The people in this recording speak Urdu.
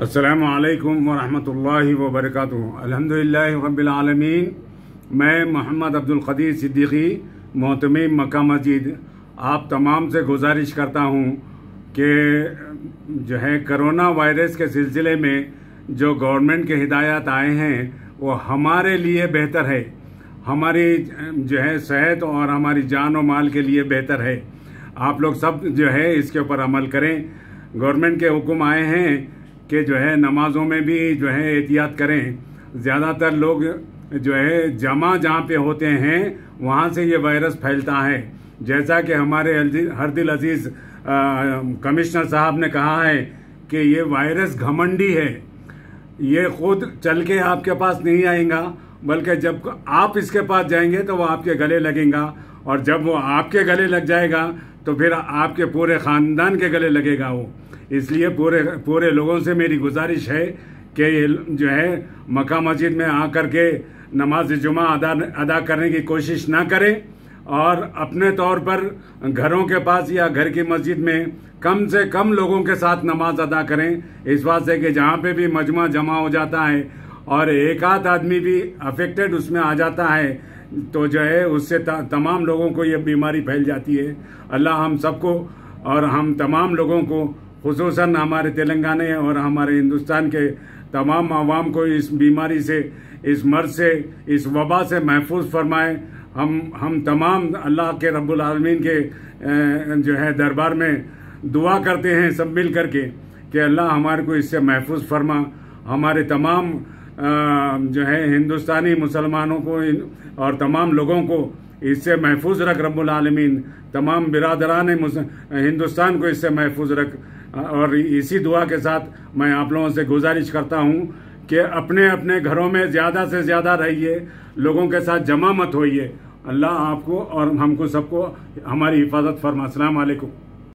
السلام علیکم ورحمۃ اللہ وبرکاتہ۔ الحمد للہ رب العالمین۔ میں محمد عبدالقدیر صدیقی محتمیم مکہ مسجد، آپ تمام سے گزارش کرتا ہوں کہ جو ہے کرونا وائرس کے سلسلے میں جو گورنمنٹ کے ہدایات آئے ہیں، وہ ہمارے لیے بہتر ہے۔ ہماری جو ہے صحت اور ہماری جان و مال کے لیے بہتر ہے۔ آپ لوگ سب جو ہے اس کے اوپر عمل کریں۔ گورنمنٹ کے حکم آئے ہیں کہ جو ہے نمازوں میں بھی جو ہے احتیاط کریں۔ زیادہ تر لوگ جو ہے جمع جہاں پہ ہوتے ہیں، وہاں سے یہ وائرس پھیلتا ہے۔ جیسا کہ ہمارے ہر دل عزیز کمشنر صاحب نے کہا ہے کہ یہ وائرس گھمنڈی ہے۔ یہ خود چل کے آپ کے پاس نہیں آئیں گا، بلکہ جب آپ اس کے پاس جائیں گے تو وہ آپ کے گلے لگیں گا۔ اور جب وہ آپ کے گلے لگ جائے گا تو پھر آپ کے پورے خاندان کے گلے لگے گا وہ۔ اس لیے پورے پورے لوگوں سے میری گزارش ہے کہ یہ جو ہے مکہ مسجد میں آ کر کے نماز جمعہ ادا ادا کرنے کی کوشش نہ کریں اور اپنے طور پر گھروں کے پاس یا گھر کی مسجد میں کم سے کم لوگوں کے ساتھ نماز ادا کریں۔ اس بات سے کہ جہاں پہ بھی مجمع جمع ہو جاتا ہے اور ایک آدھ آدمی بھی افیکٹڈ اس میں آ جاتا ہے، تو جو ہے، اس سے تمام لوگوں کو یہ بیماری پھیل جاتی ہے۔ اللہ ہم سب کو اور ہم تمام لوگوں کو، خصوصاً ہمارے تلنگانے اور ہمارے ہندوستان کے تمام عوام کو اس بیماری سے، اس مرض سے، اس وبا سے محفوظ فرمائے۔ ہم ہم تمام اللہ کے رب العالمین کے جو ہے، دربار میں دعا کرتے ہیں سب مل کر کے کہ اللہ ہمارے کو اس سے محفوظ فرما۔ ہمارے تمام جو ہے، ہندوستانی مسلمانوں کو، اور تمام لوگوں کو اس سے محفوظ رکھ رب العالمین۔ تمام برادران ہندوستان کو اس سے محفوظ رکھ۔ اور اسی دعا کے ساتھ میں آپ لوگوں سے گزارش کرتا ہوں کہ اپنے اپنے گھروں میں زیادہ سے زیادہ رہیے، لوگوں کے ساتھ جمع مت ہوئیے۔ اللہ آپ کو اور ہم کو سب کو ہماری حفاظت فرما۔ السلام علیکم۔